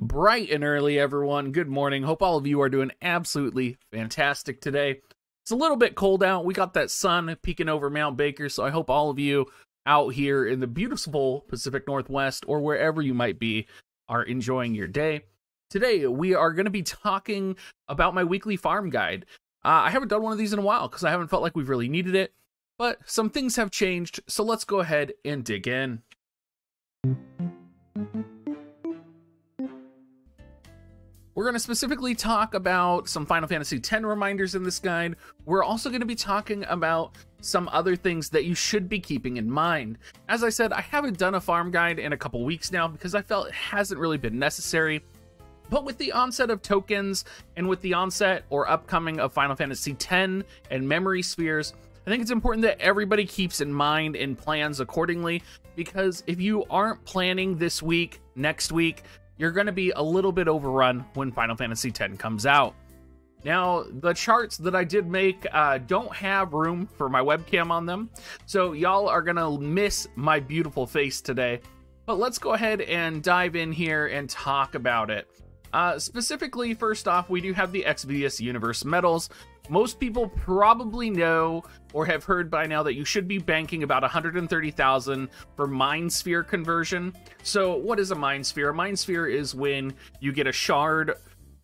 bright and early, everyone. Good morning. Hope all of you are doing absolutely fantastic today. It's a little bit cold out. We got that sun peeking over Mount Baker, so I hope all of you out here in the beautiful Pacific Northwest or wherever you might be are enjoying your day. Today, we are going to be talking about my weekly farm guide. Uh, I haven't done one of these in a while because I haven't felt like we've really needed it, but some things have changed, so let's go ahead and dig in. We're going to specifically talk about some Final Fantasy X reminders in this guide. We're also going to be talking about some other things that you should be keeping in mind. As I said, I haven't done a farm guide in a couple weeks now because I felt it hasn't really been necessary. But with the onset of tokens and with the onset or upcoming of Final Fantasy X and Memory Spheres, I think it's important that everybody keeps in mind and plans accordingly because if you aren't planning this week, next week, you're going to be a little bit overrun when Final Fantasy X comes out. Now, the charts that I did make uh, don't have room for my webcam on them, so y'all are to miss my beautiful face today. But let's go ahead and dive in here and talk about it. Uh, specifically, first off, we do have the Exvius Universe medals, most people probably know or have heard by now that you should be banking about 130,000 for Mind Sphere conversion. So, what is a Mind Sphere? A Mind Sphere is when you get a shard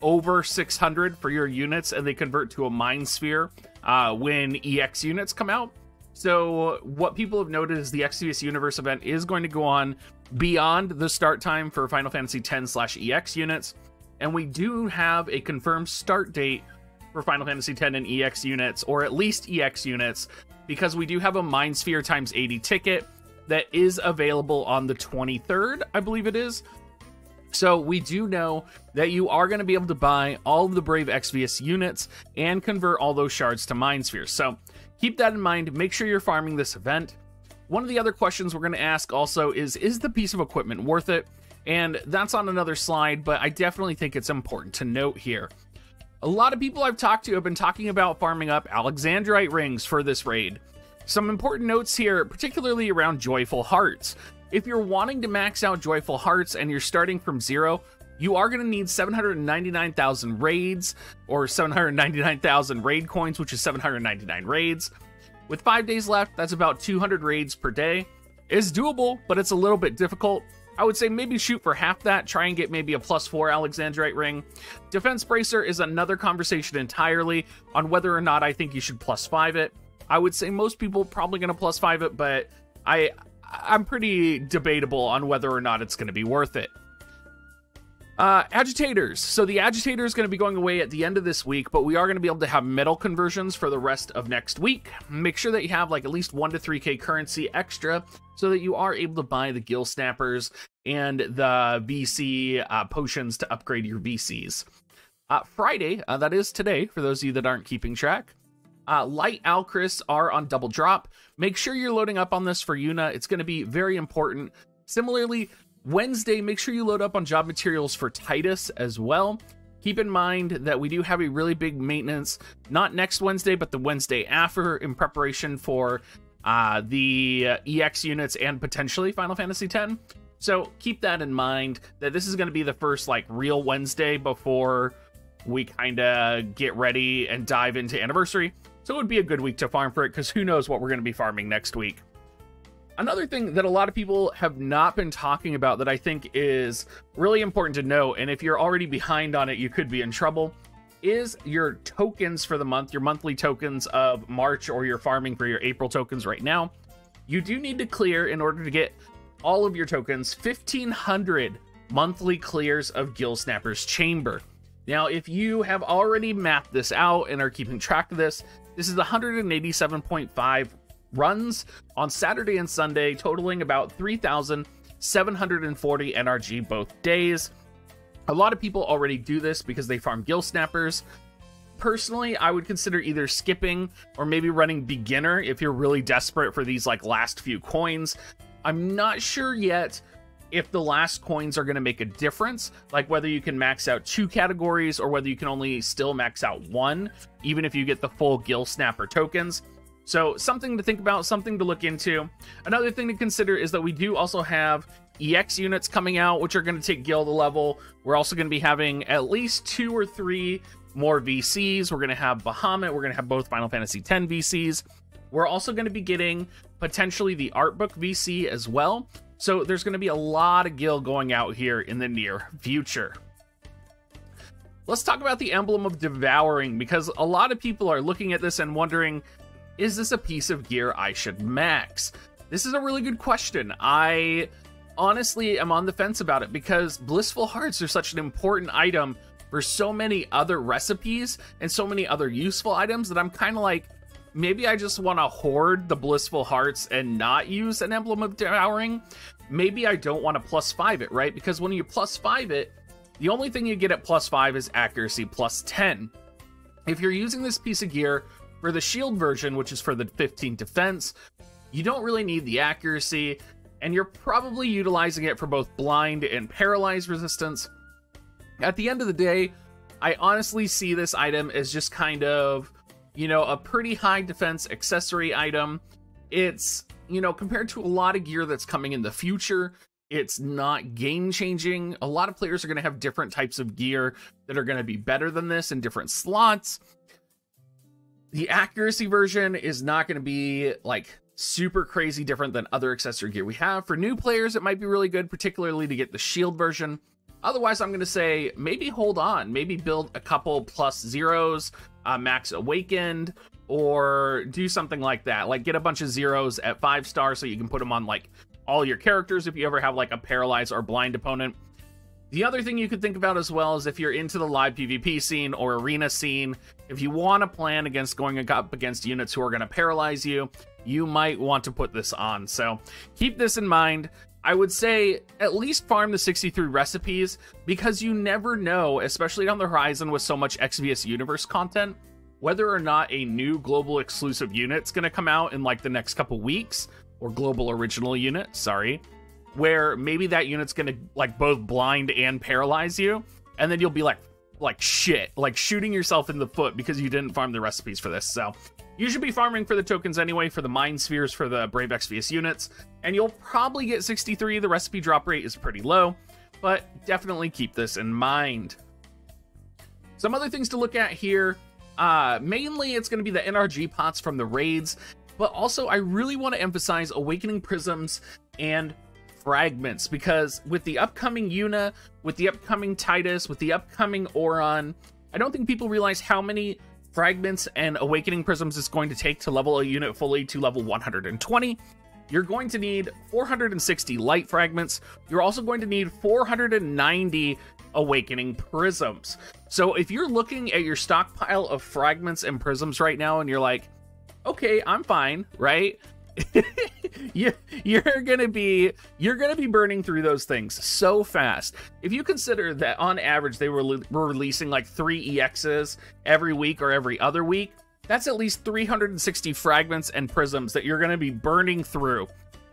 over 600 for your units and they convert to a Mind Sphere uh, when EX units come out. So, what people have noted is the Exvius Universe event is going to go on beyond the start time for Final Fantasy X slash EX units. And we do have a confirmed start date for Final Fantasy X and EX units, or at least EX units, because we do have a Mind Sphere times 80 ticket that is available on the 23rd, I believe it is. So we do know that you are going to be able to buy all of the Brave Exvius units and convert all those shards to Mind Spheres. So keep that in mind. Make sure you're farming this event. One of the other questions we're going to ask also is Is the piece of equipment worth it? And that's on another slide, but I definitely think it's important to note here. A lot of people I've talked to have been talking about farming up Alexandrite rings for this raid. Some important notes here, particularly around Joyful Hearts. If you're wanting to max out Joyful Hearts and you're starting from zero, you are going to need 799,000 raids or 799,000 raid coins, which is 799 raids. With five days left, that's about 200 raids per day. It's doable, but it's a little bit difficult. I would say maybe shoot for half that, try and get maybe a plus four Alexandrite ring. Defense Bracer is another conversation entirely on whether or not I think you should plus five it. I would say most people probably going to plus five it, but I I'm pretty debatable on whether or not it's going to be worth it. Uh, agitators. So the agitator is going to be going away at the end of this week, but we are going to be able to have medal conversions for the rest of next week. Make sure that you have like at least one to three k currency extra, so that you are able to buy the gil snappers and the VC uh, potions to upgrade your VCs. Uh, Friday, uh, that is today, for those of you that aren't keeping track. Uh, Light Alcryst are on double drop. Make sure you're loading up on this for Yuna. It's going to be very important. Similarly, Wednesday, make sure you load up on job materials for Tidus as well. Keep in mind that we do have a really big maintenance, not next Wednesday, but the Wednesday after, in preparation for uh, the uh, EX units and potentially Final Fantasy X. So keep that in mind that this is going to be the first like real Wednesday before we kind of get ready and dive into anniversary. So it would be a good week to farm for it because who knows what we're going to be farming next week. Another thing that a lot of people have not been talking about that I think is really important to know, and if you're already behind on it, you could be in trouble, is your tokens for the month, your monthly tokens of March, or your farming for your April tokens right now. You do need to clear in order to get all of your tokens 1500 monthly clears of Gil Snapper's Chamber. Now, if you have already mapped this out and are keeping track of this, this is 187.5 runs on Saturday and Sunday, totaling about 3,740 NRG both days. A lot of people already do this because they farm gil snappers. Personally, I would consider either skipping or maybe running beginner if you're really desperate for these like last few coins. I'm not sure yet if the last coins are going to make a difference, like whether you can max out two categories or whether you can only still max out one, even if you get the full Gil Snapper tokens. So, something to think about, something to look into. Another thing to consider is that we do also have EX units coming out, which are going to take Guild level. We're also going to be having at least two or three more VCs. We're going to have Bahamut. We're going to have both Final Fantasy X VCs. We're also going to be getting potentially the art book VC as well. So there's going to be a lot of Gil going out here in the near future. Let's talk about the Emblem of Devouring because a lot of people are looking at this and wondering, is this a piece of gear I should max? This is a really good question. I honestly am on the fence about it because Blissful Hearts are such an important item for so many other recipes and so many other useful items that I'm kind of like, maybe I just want to hoard the Blissful Hearts and not use an Emblem of Devouring. Maybe I don't want to plus five it, right? Because when you plus five it, the only thing you get at plus five is accuracy plus 10. If you're using this piece of gear for the shield version, which is for the 15 defense, you don't really need the accuracy, and you're probably utilizing it for both blind and paralyzed resistance. At the end of the day, I honestly see this item as just kind of, you know, a pretty high defense accessory item. It's, you know, compared to a lot of gear that's coming in the future, it's not game changing. A lot of players are going to have different types of gear that are going to be better than this in different slots. The accuracy version is not going to be like super crazy different than other accessory gear we have. For new players, it might be really good, particularly to get the shield version. Otherwise, I'm going to say maybe hold on, maybe build a couple plus zeros, uh, max awakened, or do something like that. Like get a bunch of zeros at five stars so you can put them on like all your characters if you ever have like a paralyzed or blind opponent. The other thing you could think about as well is if you're into the live PvP scene or arena scene, if you want to plan against going up against units who are going to paralyze you, you might want to put this on. So keep this in mind. I would say at least farm the 63 recipes because you never know, especially on the horizon with so much Exvius Universe content, whether or not a new global exclusive unit's going to come out in like the next couple weeks or global original unit, sorry, where maybe that unit's to like both blind and paralyze you and then you'll be like like shit, like shooting yourself in the foot because you didn't farm the recipes for this. So, you should be farming for the tokens anyway, for the Mind Spheres, for the Brave Exvius units, and you'll probably get 63. The recipe drop rate is pretty low, but definitely keep this in mind. Some other things to look at here. Uh, mainly, it's going to be the NRG pots from the raids, but also I really want to emphasize Awakening Prisms and fragments because with the upcoming Yuna, with the upcoming Tidus, with the upcoming Auron, I don't think people realize how many fragments and awakening prisms it's going to take to level a unit fully to level 120. You're going to need 460 light fragments. You're also going to need 490 awakening prisms. So if you're looking at your stockpile of fragments and prisms right now and you're like, okay, I'm fine, right? you, you're gonna be you're gonna be burning through those things so fast. If you consider that on average they were, were releasing like three EXs every week or every other week, that's at least 360 fragments and prisms that you're gonna be burning through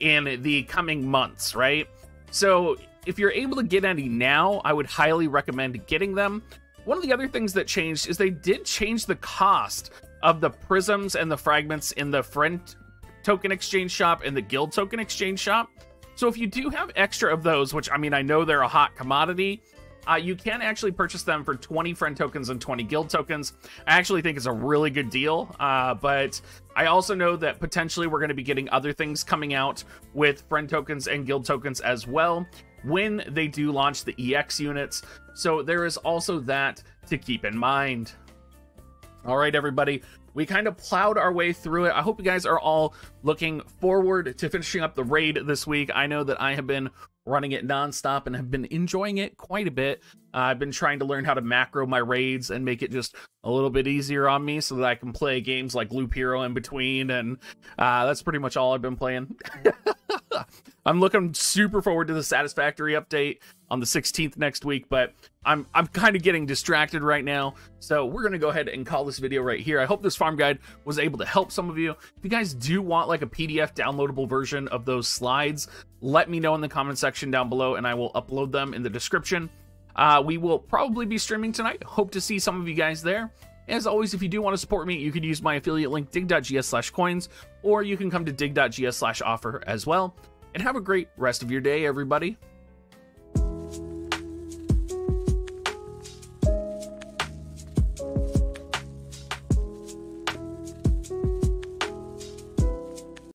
in the coming months, right? So if you're able to get any now, I would highly recommend getting them. One of the other things that changed is they did change the cost of the prisms and the fragments in the friend token exchange shop and the guild token exchange shop. So if you do have extra of those, which I mean, I know they're a hot commodity, uh, you can actually purchase them for 20 friend tokens and 20 guild tokens. I actually think it's a really good deal, uh, but I also know that potentially we're going to be getting other things coming out with friend tokens and guild tokens as well when they do launch the EX units. So there is also that to keep in mind. All right, everybody. We kind of plowed our way through it. I hope you guys are all looking forward to finishing up the raid this week. I know that I have been running it nonstop and have been enjoying it quite a bit. Uh, I've been trying to learn how to macro my raids and make it just a little bit easier on me so that I can play games like Loop Hero in between. And uh, that's pretty much all I've been playing. I'm looking super forward to the Satisfactory update on the 16th next week, but I'm I'm kind of getting distracted right now. So we're gonna go ahead and call this video right here. I hope this farm guide was able to help some of you. If you guys do want like a PDF downloadable version of those slides, let me know in the comment section down below and I will upload them in the description. Uh, we will probably be streaming tonight. Hope to see some of you guys there. As always, if you do want to support me, you could use my affiliate link dig.gs slash coins, or you can come to dig.gs slash offer as well. and have a great rest of your day, everybody.